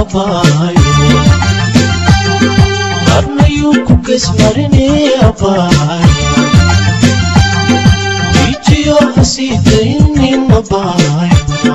I Arna yuku kesmarine abayo Vichyo hasi dayinin abayo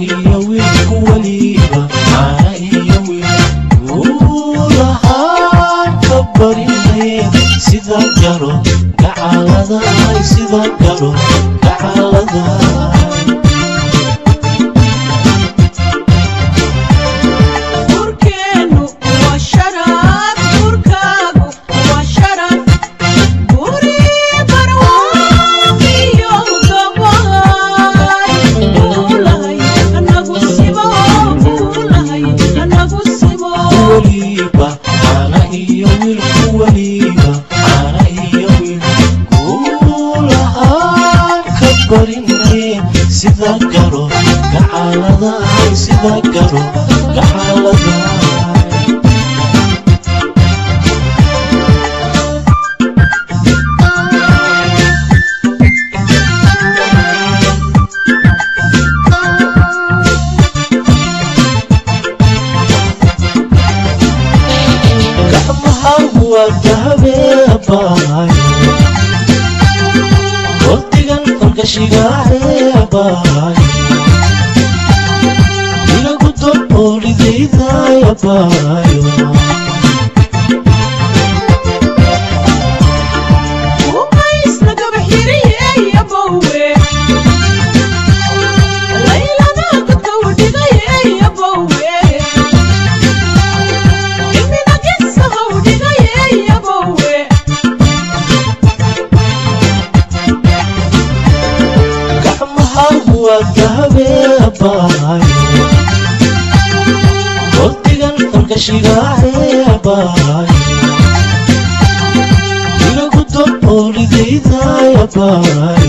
هي والقوة لينا معاها هي وروحها كبر يديك sida garo gacaaladahay sida garo shiga ayabaayo ila guddoo oolidayda ayabaayo gotigan kolkashigaareebaay ilagudob oolidaydayabaay